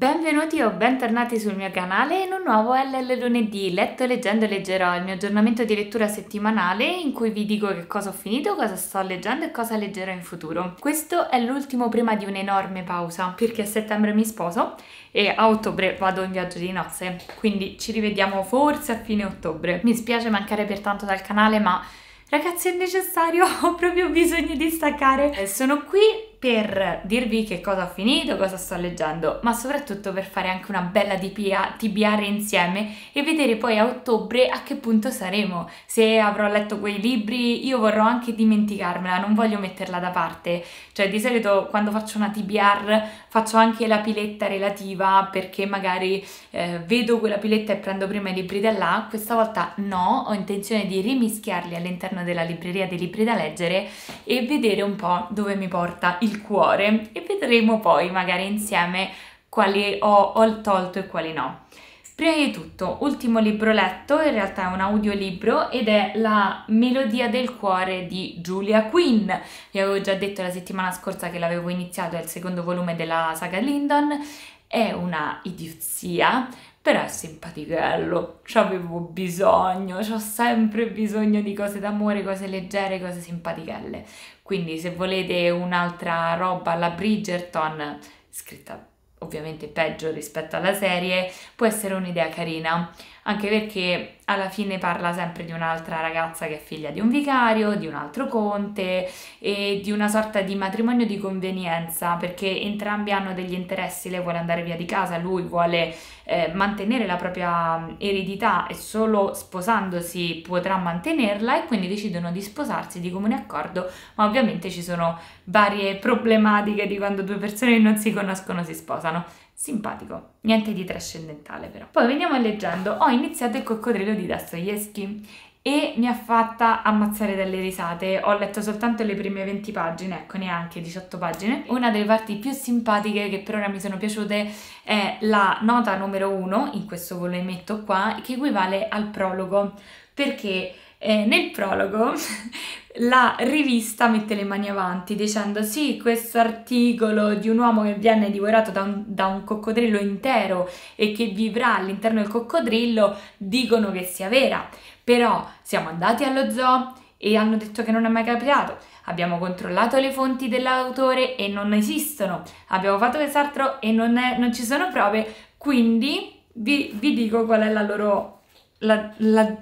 Benvenuti o bentornati sul mio canale in un nuovo LL lunedì, letto, leggendo e leggerò, il mio aggiornamento di lettura settimanale in cui vi dico che cosa ho finito, cosa sto leggendo e cosa leggerò in futuro. Questo è l'ultimo prima di un'enorme pausa, perché a settembre mi sposo e a ottobre vado in viaggio di nozze, quindi ci rivediamo forse a fine ottobre. Mi spiace mancare pertanto dal canale, ma ragazzi è necessario, ho proprio bisogno di staccare. Sono qui per dirvi che cosa ho finito, cosa sto leggendo, ma soprattutto per fare anche una bella TBR insieme e vedere poi a ottobre a che punto saremo. Se avrò letto quei libri, io vorrò anche dimenticarmela, non voglio metterla da parte. Cioè, di solito quando faccio una TBR faccio anche la piletta relativa perché magari eh, vedo quella piletta e prendo prima i libri da là. Questa volta no, ho intenzione di rimischiarli all'interno della libreria dei libri da leggere e vedere un po' dove mi porta il il cuore e vedremo poi magari insieme quali ho, ho tolto e quali no. Prima di tutto, ultimo libro letto, in realtà è un audiolibro ed è La melodia del cuore di Julia Quinn. Vi avevo già detto la settimana scorsa che l'avevo iniziato, è il secondo volume della saga Lindon. È una idiozia, però è simpatichello, avevo bisogno, ho sempre bisogno di cose d'amore, cose leggere, cose simpatichelle. Quindi se volete un'altra roba alla Bridgerton, scritta ovviamente peggio rispetto alla serie, può essere un'idea carina, anche perché alla fine parla sempre di un'altra ragazza che è figlia di un vicario, di un altro conte e di una sorta di matrimonio di convenienza, perché entrambi hanno degli interessi, lei vuole andare via di casa, lui vuole eh, mantenere la propria mm, eredità e solo sposandosi potrà mantenerla e quindi decidono di sposarsi di comune accordo, ma ovviamente ci sono varie problematiche di quando due persone non si conoscono si sposano. Simpatico, niente di trascendentale però. Poi veniamo leggendo, iniziato il coccodrillo di Dostoevsky e mi ha fatta ammazzare dalle risate. Ho letto soltanto le prime 20 pagine, ecco neanche 18 pagine. Una delle parti più simpatiche che per ora mi sono piaciute è la nota numero 1 in questo volumetto qua, che equivale al prologo, perché eh, nel prologo la rivista mette le mani avanti dicendo sì, questo articolo di un uomo che viene divorato da un, da un, coccodrillo intero e che vivrà all'interno del coccodrillo dicono che sia vera, però siamo andati allo zoo e hanno detto che non è mai capitato. Abbiamo controllato le fonti dell'autore e non esistono. Abbiamo fatto quest'altro e non, è, non ci sono prove. Quindi vi, vi dico qual è la loro la, la,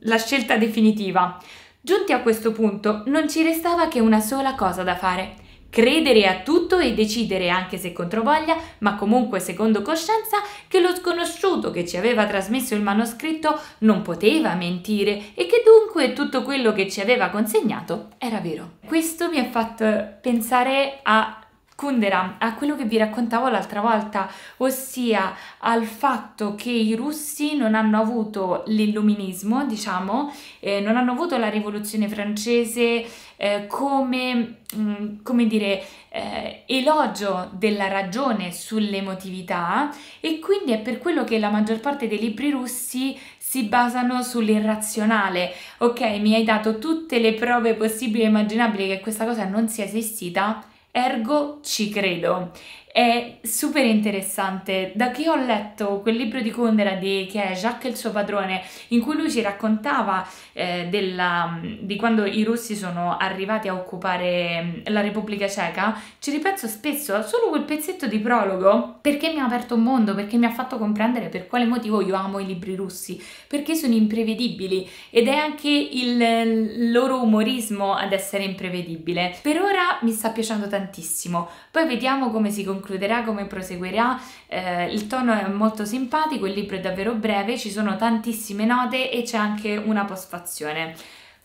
la scelta definitiva. Giunti a questo punto non ci restava che una sola cosa da fare. Credere a tutto e decidere, anche se controvoglia, ma comunque secondo coscienza, che lo sconosciuto che ci aveva trasmesso il manoscritto non poteva mentire e che dunque tutto quello che ci aveva consegnato era vero. Questo mi ha fatto pensare a Kundera a quello che vi raccontavo l'altra volta, ossia al fatto che i russi non hanno avuto l'illuminismo, diciamo, eh, non hanno avuto la rivoluzione francese eh, come, mh, mm, come dire, eh, elogio della ragione sull'emotività e quindi è per quello che la maggior parte dei libri russi si basano sull'irrazionale. Ok, mi hai dato tutte le prove possibili e immaginabili che questa cosa non sia esistita, ergo ci credo. È super interessante. Da che ho letto quel libro di Conrad che è Jacques il suo padrone, in cui lui ci raccontava eh, della, di quando i russi sono arrivati a occupare mm, la Repubblica Ceca, ci ripenso spesso solo quel pezzetto di prologo perché mi ha aperto un mondo, perché mi ha fatto comprendere per quale motivo io amo i libri russi, perché sono imprevedibili ed è anche il loro umorismo ad essere imprevedibile. Per ora mi sta piacendo tantissimo, poi vediamo come si conclude concluderà, come proseguirà. Eh, il tono è molto simpatico, il libro è davvero breve, ci sono tantissime note e c'è anche una postfazione.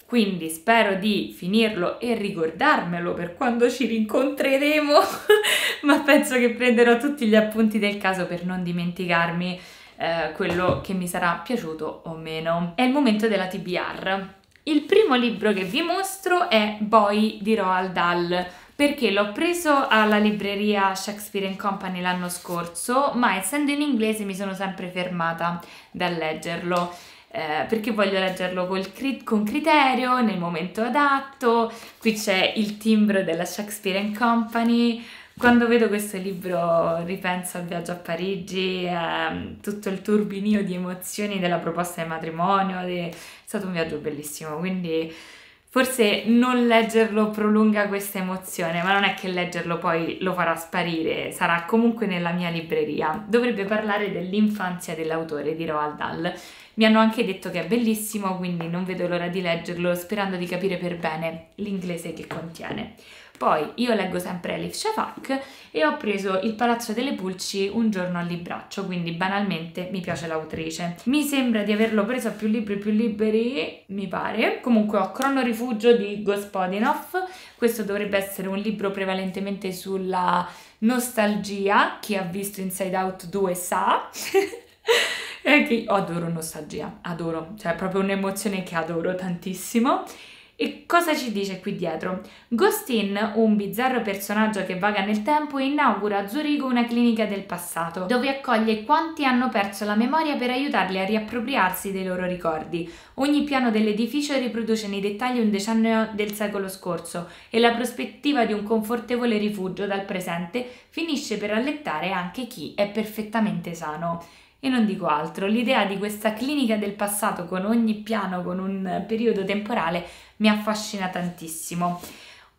Quindi spero di finirlo e ricordarmelo per quando ci rincontreremo, ma penso che prenderò tutti gli appunti del caso per non dimenticarmi eh, quello che mi sarà piaciuto o meno. È il momento della TBR. Il primo libro che vi mostro è Boy di Roald Dahl perché l'ho preso alla libreria Shakespeare Company l'anno scorso, ma essendo in inglese mi sono sempre fermata dal leggerlo. Eh, perché voglio leggerlo cri- con criterio, nel momento adatto. Qui c'è il timbro della Shakespeare Company, Quando vedo questo libro ripenso al viaggio a Parigi, a tutto il turbinio di emozioni della proposta di matrimonio, è stato un viaggio bellissimo, quindi forse non leggerlo prolunga questa emozione, ma non è che leggerlo poi lo farà sparire, sarà comunque nella mia libreria. Dovrebbe parlare dell'infanzia dell'autore di Roald Dahl. Mi hanno anche detto che è bellissimo, quindi non vedo l'ora di leggerlo sperando di capire per bene l'inglese che contiene. Poi io leggo sempre Elif Shafak e ho preso Il Palazzo delle Pulci un giorno al libraccio, quindi banalmente mi piace l'autrice. Mi sembra di averlo preso a più libri più liberi, mi pare. Comunque ho Crono Rifugio di Gospodinov, questo dovrebbe essere un libro prevalentemente sulla nostalgia, chi ha visto Inside Out 2 sa. e che adoro nostalgia, adoro, cioè è proprio un'emozione che adoro tantissimo. E cosa ci dice qui dietro? Ghostin, un bizzarro personaggio che vaga nel tempo, inaugura a Zurigo una clinica del passato, dove accoglie quanti hanno perso la memoria per aiutarli a riappropriarsi dei loro ricordi. Ogni piano dell'edificio riproduce nei dettagli un decennio del secolo scorso e la prospettiva di un confortevole rifugio dal presente finisce per allettare anche chi è perfettamente sano. E non dico altro, l'idea di questa clinica del passato con ogni piano, con un periodo temporale, mi affascina tantissimo.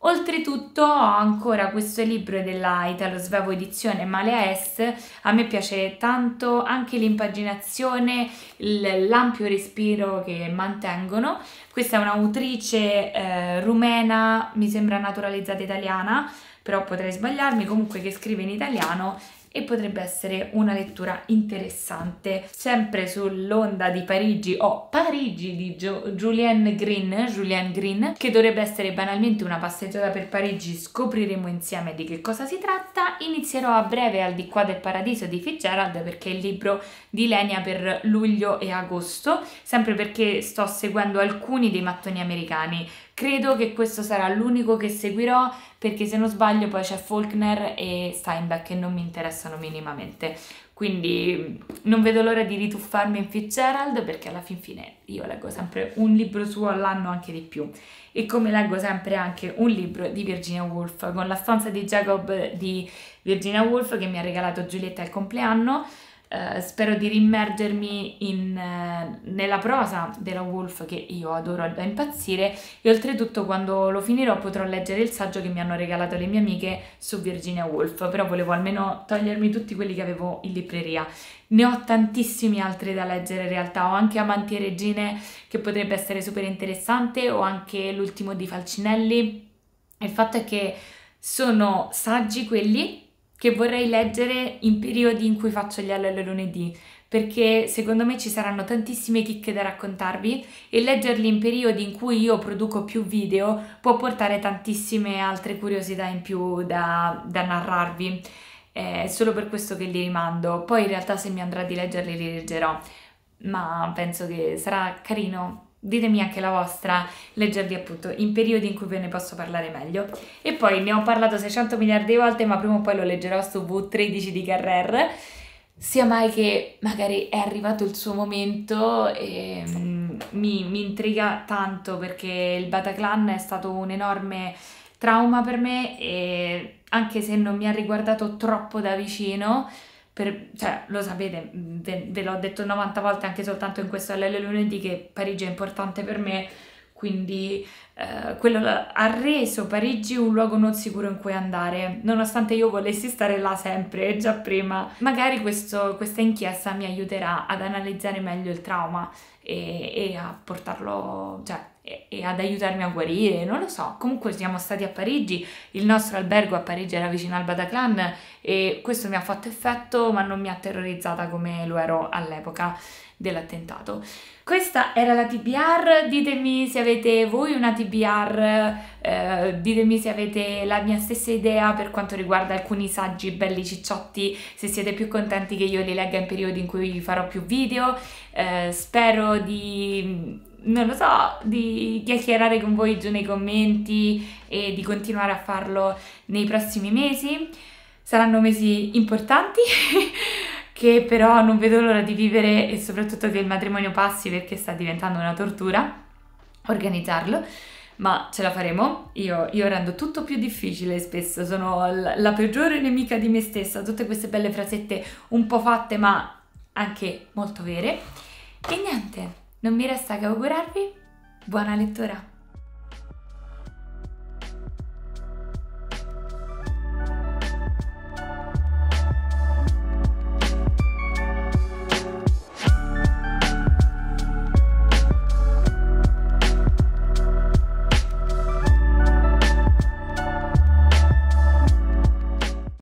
Oltretutto ho ancora questo libro della Italo Svevo edizione Malea S, a me piace tanto anche l'impaginazione, l'ampio respiro che mantengono. Questa è un'autrice eh, rumena, mi sembra naturalizzata italiana, però potrei sbagliarmi, comunque che scrive in italiano e potrebbe essere una lettura interessante. Sempre sull'onda di Parigi o Parigi di Gio- Julien Green, Julien Green, che dovrebbe essere banalmente una passeggiata per Parigi, scopriremo insieme di che cosa si tratta. Inizierò a breve al di qua del paradiso di Fitzgerald perché è il libro di Lenia per luglio e agosto, sempre perché sto seguendo alcuni dei mattoni americani. Credo che questo sarà l'unico che seguirò perché se non sbaglio poi c'è Faulkner e Steinbeck che non mi interessano minimamente. Quindi non vedo l'ora di rituffarmi in Fitzgerald perché alla fin fine io leggo sempre un libro suo all'anno anche di più. E come leggo sempre anche un libro di Virginia Woolf con la stanza di Jacob di Virginia Woolf che mi ha regalato Giulietta al compleanno Uh, spero di rimmergermi in, uh, nella prosa della Wolf che io adoro da impazzire e oltretutto quando lo finirò potrò leggere il saggio che mi hanno regalato le mie amiche su Virginia Woolf, però volevo almeno togliermi tutti quelli che avevo in libreria. Ne ho tantissimi altri da leggere in realtà, ho anche Amanti e Regine che potrebbe essere super interessante, ho anche l'ultimo di Falcinelli. Il fatto è che sono saggi quelli che vorrei leggere in periodi in cui faccio gli LL lunedì, perché secondo me ci saranno tantissime chicche da raccontarvi e leggerli in periodi in cui io produco più video può portare tantissime altre curiosità in più da, da narrarvi. È solo per questo che li rimando. Poi in realtà se mi andrà di leggerli li leggerò, ma penso che sarà carino ditemi anche la vostra, leggerli appunto in periodi in cui ve ne posso parlare meglio. E poi ne ho parlato 600 miliardi di volte, ma prima o poi lo leggerò su V13 di Carrer. Sia mai che magari è arrivato il suo momento e mm, mi, mi intriga tanto perché il Bataclan è stato un enorme trauma per me e anche se non mi ha riguardato troppo da vicino, per, cioè, lo sapete, ve, ve, l'ho detto 90 volte anche soltanto in questo LL lunedì che Parigi è importante per me, quindi eh, quello ha reso Parigi un luogo non sicuro in cui andare, nonostante io volessi stare là sempre, già prima. Magari questo, questa inchiesta mi aiuterà ad analizzare meglio il trauma e, e a portarlo, cioè e, ad aiutarmi a guarire, non lo so. Comunque siamo stati a Parigi, il nostro albergo a Parigi era vicino al Bataclan e questo mi ha fatto effetto, ma non mi ha terrorizzata come lo ero all'epoca dell'attentato. Questa era la TBR, ditemi se avete voi una TBR, eh, ditemi se avete la mia stessa idea per quanto riguarda alcuni saggi belli cicciotti, se siete più contenti che io li legga in periodi in cui farò più video, eh, spero di non lo so, di chiacchierare con voi giù nei commenti e di continuare a farlo nei prossimi mesi. Saranno mesi importanti che però non vedo l'ora di vivere e soprattutto che il matrimonio passi perché sta diventando una tortura organizzarlo. ma ce la faremo. Io, io rendo tutto più difficile spesso, sono la, peggiore nemica di me stessa, tutte queste belle frasette un po' fatte ma anche molto vere. E niente, non mi resta che augurarvi buona lettura.